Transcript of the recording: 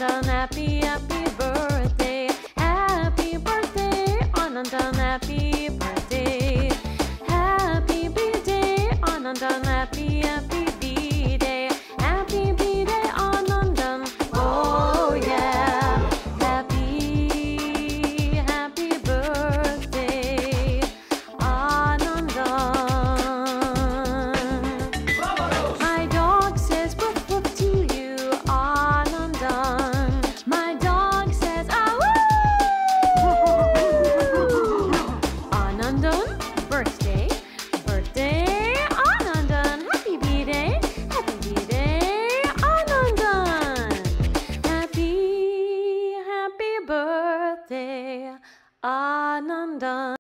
Anandan, happy, happy birthday. Happy birthday, Anandan, happy birthday. Happy birthday, Anandan, happy, happy Happy, happy birthday, Anandan.